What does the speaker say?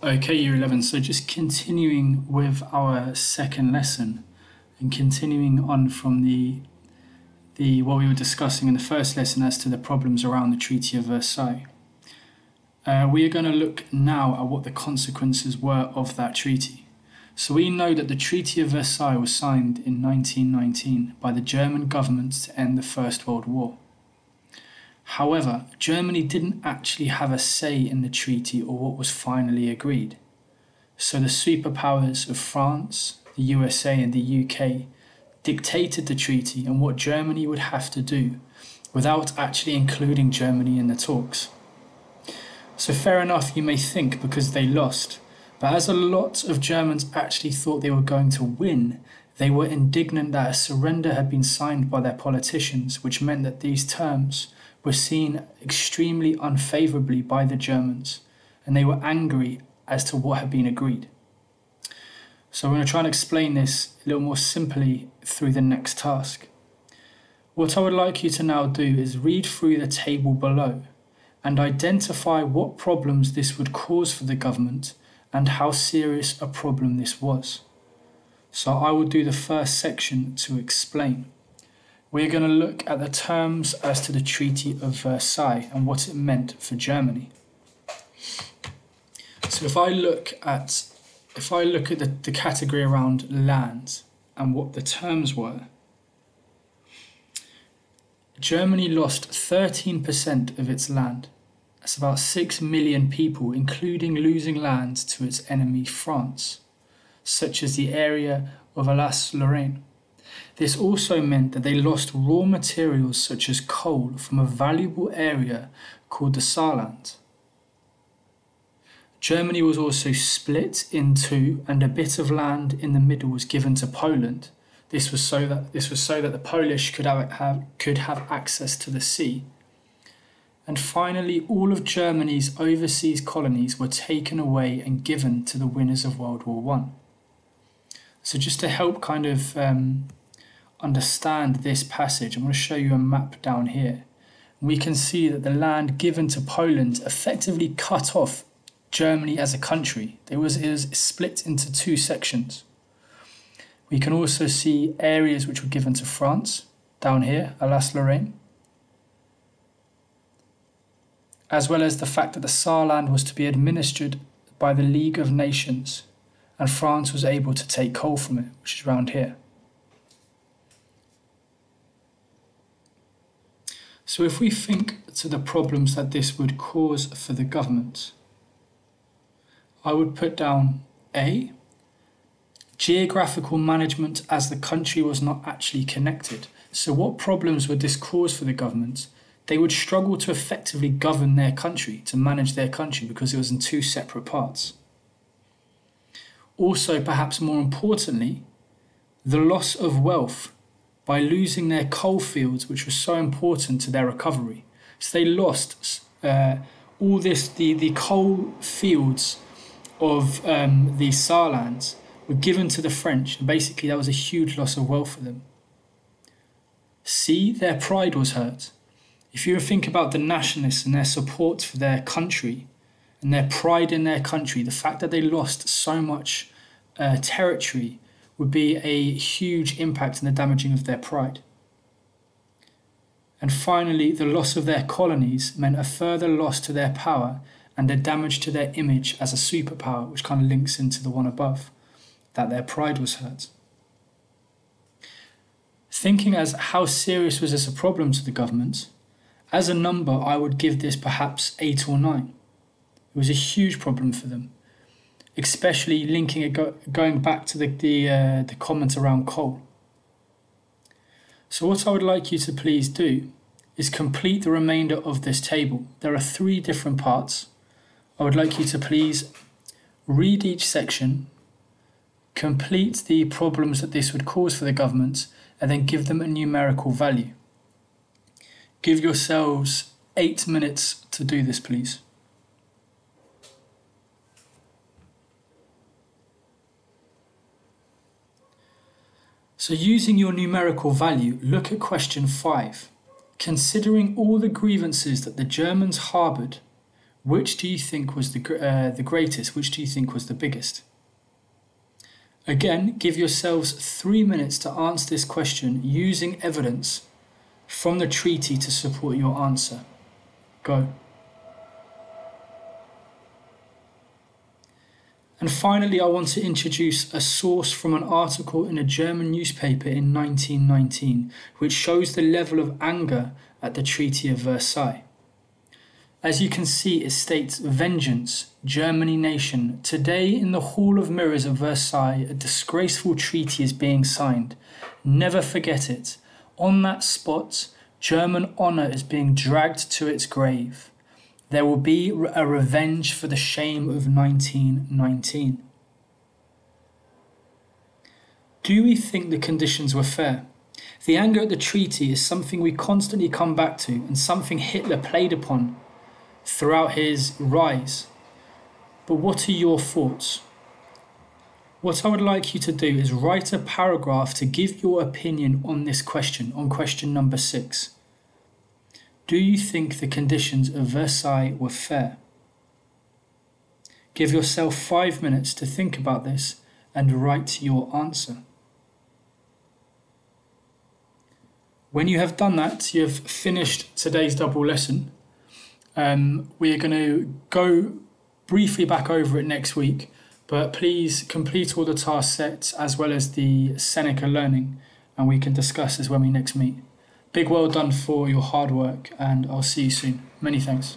Okay, year 11. So just continuing with our second lesson and continuing on from the the what we were discussing in the first lesson as to the problems around the Treaty of Versailles. Uh, we are going to look now at what the consequences were of that treaty. So we know that the Treaty of Versailles was signed in 1919 by the German government to end the First World War. However, Germany didn't actually have a say in the treaty or what was finally agreed. So the superpowers of France, the USA, and the UK dictated the treaty and what Germany would have to do without actually including Germany in the talks. So, fair enough, you may think because they lost, but as a lot of Germans actually thought they were going to win, they were indignant that a surrender had been signed by their politicians, which meant that these terms were seen extremely unfavorably by the Germans, and they were angry as to what had been agreed. So I'm going to try and explain this a little more simply through the next task. What I would like you to now do is read through the table below and identify what problems this would cause for the government and how serious a problem this was. So I will do the first section to explain we're going to look at the terms as to the Treaty of Versailles and what it meant for Germany. So if I look at if I look at the, the category around land and what the terms were, Germany lost 13% of its land. That's about 6 million people, including losing land to its enemy France, such as the area of Alsace-Lorraine. This also meant that they lost raw materials such as coal from a valuable area called the Saarland. Germany was also split in two, and a bit of land in the middle was given to Poland. This was so that this was so that the Polish could have, have could have access to the sea. And finally, all of Germany's overseas colonies were taken away and given to the winners of World War One. So, just to help kind of um, understand this passage, I'm going to show you a map down here. We can see that the land given to Poland effectively cut off Germany as a country. It was, it was split into two sections. We can also see areas which were given to France, down here, Alsace-Lorraine, as well as the fact that the Saarland was to be administered by the League of Nations, and France was able to take coal from it, which is around here. So, if we think to the problems that this would cause for the government, I would put down A, geographical management as the country was not actually connected. So, what problems would this cause for the government? They would struggle to effectively govern their country, to manage their country, because it was in two separate parts. Also, perhaps more importantly, the loss of wealth by losing their coal fields, which was so important to their recovery. So they lost uh, all this, the, the coal fields of um, the Saarlands were given to the French, and basically that was a huge loss of wealth for them. See, their pride was hurt. If you think about the nationalists and their support for their country and their pride in their country, the fact that they lost so much uh, territory would be a huge impact in the damaging of their pride. And finally, the loss of their colonies meant a further loss to their power and a damage to their image as a superpower, which kind of links into the one above, that their pride was hurt. Thinking as how serious was this a problem to the government, as a number, I would give this perhaps 8 or 9. It was a huge problem for them especially linking it go, going back to the the, uh, the around coal. So what I would like you to please do is complete the remainder of this table. There are three different parts. I would like you to please read each section, complete the problems that this would cause for the government, and then give them a numerical value. Give yourselves eight minutes to do this, please. So using your numerical value, look at question 5. Considering all the grievances that the Germans harboured, Which do you think was the, uh, the greatest? Which do you think was the biggest? Again, give yourselves three minutes to answer this question using evidence from the treaty to support your answer. Go. And finally, I want to introduce a source from an article in a German newspaper in 1919, which shows the level of anger at the Treaty of Versailles. As you can see, it states Vengeance, Germany nation. Today, in the Hall of Mirrors of Versailles, a disgraceful treaty is being signed. Never forget it. On that spot, German honour is being dragged to its grave. There will be a revenge for the shame of 1919. Do we think the conditions were fair? The anger at the treaty is something we constantly come back to and something Hitler played upon throughout his rise. But what are your thoughts? What I would like you to do is write a paragraph to give your opinion on this question, on question number six. Do you think the conditions of Versailles were fair? Give yourself five minutes to think about this and write your answer. When you have done that, you have finished today's double lesson. Um, we are going to go briefly back over it next week, but please complete all the task sets as well as the Seneca learning, and we can discuss this when we next meet. Big well done for your hard work, and I'll see you soon. Many thanks.